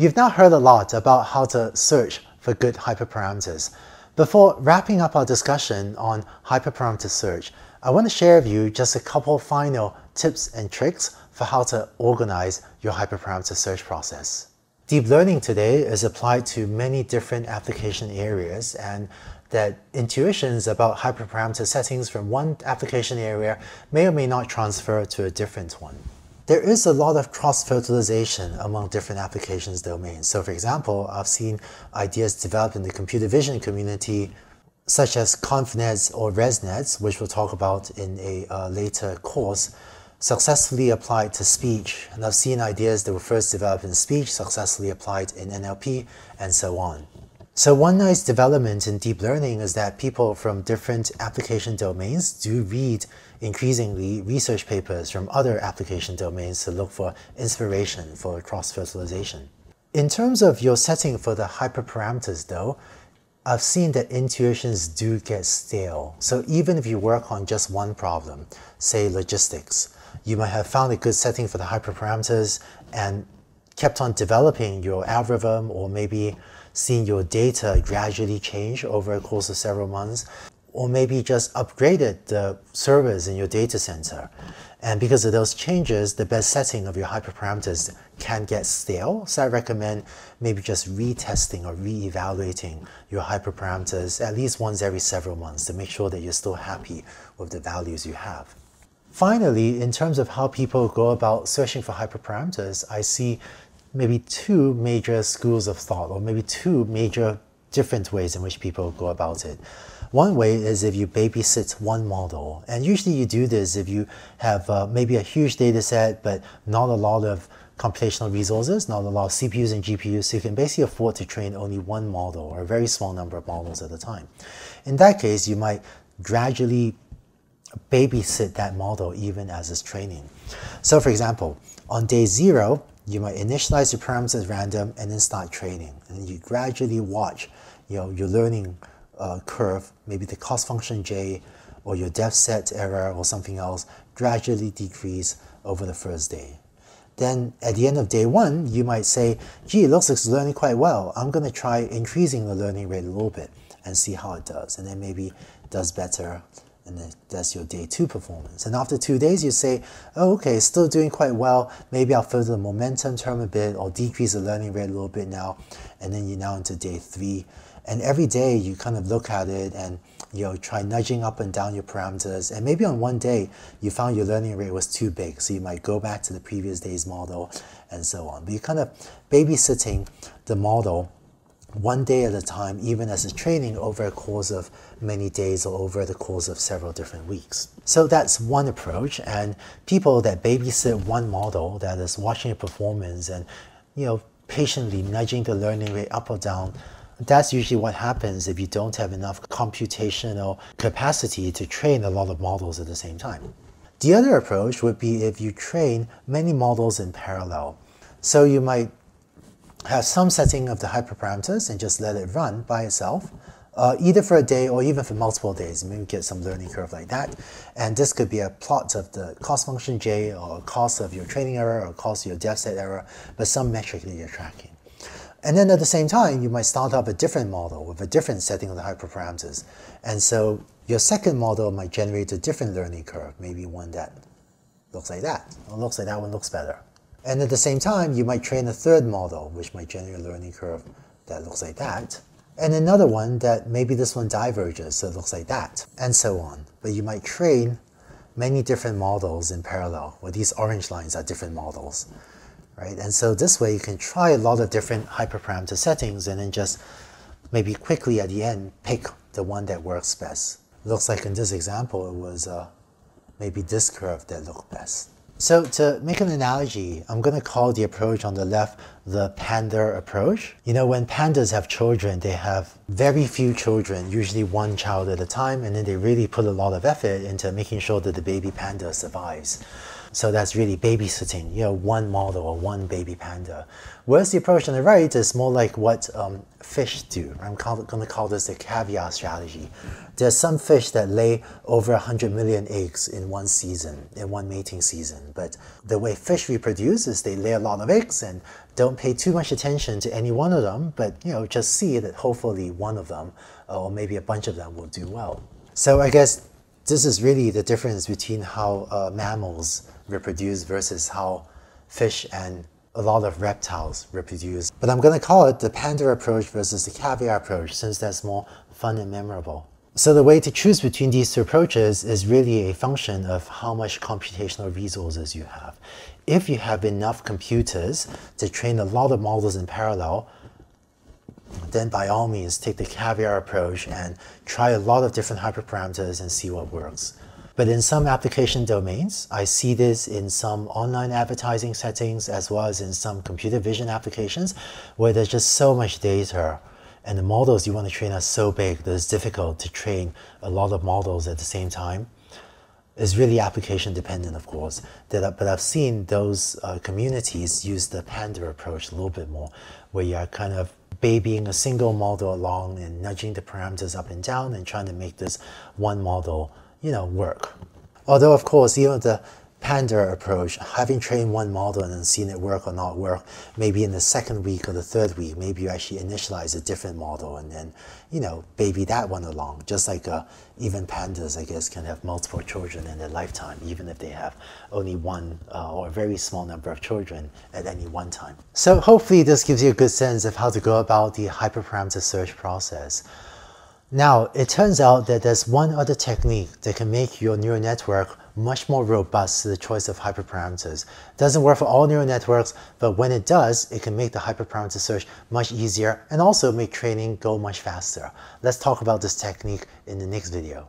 You've now heard a lot about how to search for good hyperparameters. Before wrapping up our discussion on hyperparameter search, I want to share with you just a couple final tips and tricks for how to organize your hyperparameter search process. Deep learning today is applied to many different application areas and that intuitions about hyperparameter settings from one application area may or may not transfer to a different one. There is a lot of cross-fertilization among different applications domains. So for example, I've seen ideas developed in the computer vision community such as ConvNets or ResNets, which we'll talk about in a uh, later course, successfully applied to speech. And I've seen ideas that were first developed in speech successfully applied in NLP and so on. So one nice development in deep learning is that people from different application domains do read increasingly research papers from other application domains to look for inspiration for cross-fertilization. In terms of your setting for the hyperparameters though, I've seen that intuitions do get stale. So even if you work on just one problem, say logistics, you might have found a good setting for the hyperparameters and kept on developing your algorithm or maybe seeing your data gradually change over a course of several months or maybe just upgraded the servers in your data center. And because of those changes, the best setting of your hyperparameters can get stale. So I recommend maybe just retesting or re-evaluating your hyperparameters at least once every several months to make sure that you're still happy with the values you have. Finally, in terms of how people go about searching for hyperparameters, I see maybe two major schools of thought or maybe two major different ways in which people go about it. One way is if you babysit one model. And usually you do this if you have uh, maybe a huge data set, but not a lot of computational resources, not a lot of CPUs and GPUs, so you can basically afford to train only one model or a very small number of models at a time. In that case, you might gradually babysit that model even as it's training. So for example, on day zero, you might initialize your parameters as random and then start training. And you gradually watch you know, your learning uh, curve, maybe the cost function j or your dev set error or something else gradually decrease over the first day. Then at the end of day one, you might say, gee, it looks like it's learning quite well. I'm going to try increasing the learning rate a little bit and see how it does. And then maybe does better and that's your day two performance. And after two days, you say, oh, okay, still doing quite well. Maybe I'll further the momentum term a bit or decrease the learning rate a little bit now. And then you're now into day three. And every day you kind of look at it and you know try nudging up and down your parameters. And maybe on one day you found your learning rate was too big, so you might go back to the previous day's model and so on. But you're kind of babysitting the model one day at a time, even as a training over a course of many days or over the course of several different weeks. So that's one approach. And people that babysit one model that is watching a performance and you know patiently nudging the learning rate up or down that's usually what happens if you don't have enough computational capacity to train a lot of models at the same time. The other approach would be if you train many models in parallel. So you might have some setting of the hyperparameters and just let it run by itself, uh, either for a day or even for multiple days. Maybe get some learning curve like that. And this could be a plot of the cost function j or cost of your training error or cost of your dev set error, but some metric that you're tracking. And then at the same time, you might start up a different model with a different setting of the hyperparameters. And so your second model might generate a different learning curve, maybe one that looks like that, or looks like that one looks better. And at the same time, you might train a third model, which might generate a learning curve that looks like that. And another one that maybe this one diverges, so it looks like that, and so on. But you might train many different models in parallel, where these orange lines are different models right? And so this way you can try a lot of different hyperparameter settings and then just maybe quickly at the end pick the one that works best. Looks like in this example it was uh, maybe this curve that looked best. So to make an analogy, I'm going to call the approach on the left the panda approach. You know, when pandas have children, they have very few children, usually one child at a time, and then they really put a lot of effort into making sure that the baby panda survives. So that's really babysitting, you know, one model or one baby panda. Whereas the approach on the right is more like what um, fish do. I'm going to call this the caviar strategy. There's some fish that lay over 100 million eggs in one season, in one mating season. But the way fish reproduce is they lay a lot of eggs and don't pay too much attention to any one of them, but you know, just see that hopefully one of them uh, or maybe a bunch of them will do well. So I guess this is really the difference between how uh, mammals reproduce versus how fish and a lot of reptiles reproduce. But I'm going to call it the panda approach versus the caviar approach since that's more fun and memorable. So the way to choose between these two approaches is really a function of how much computational resources you have. If you have enough computers to train a lot of models in parallel, then by all means take the caviar approach and try a lot of different hyperparameters and see what works. But in some application domains, I see this in some online advertising settings as well as in some computer vision applications where there's just so much data and the models you want to train are so big that it's difficult to train a lot of models at the same time. It's really application dependent, of course. That, but I've seen those uh, communities use the Panda approach a little bit more, where you're kind of babying a single model along and nudging the parameters up and down and trying to make this one model, you know, work. Although, of course, even the Panda approach, having trained one model and then seen it work or not work, maybe in the second week or the third week, maybe you actually initialize a different model and then, you know, baby that one along. Just like uh, even pandas, I guess, can have multiple children in their lifetime, even if they have only one uh, or a very small number of children at any one time. So hopefully this gives you a good sense of how to go about the hyperparameter search process. Now, it turns out that there's one other technique that can make your neural network much more robust to the choice of hyperparameters. Doesn't work for all neural networks, but when it does, it can make the hyperparameter search much easier and also make training go much faster. Let's talk about this technique in the next video.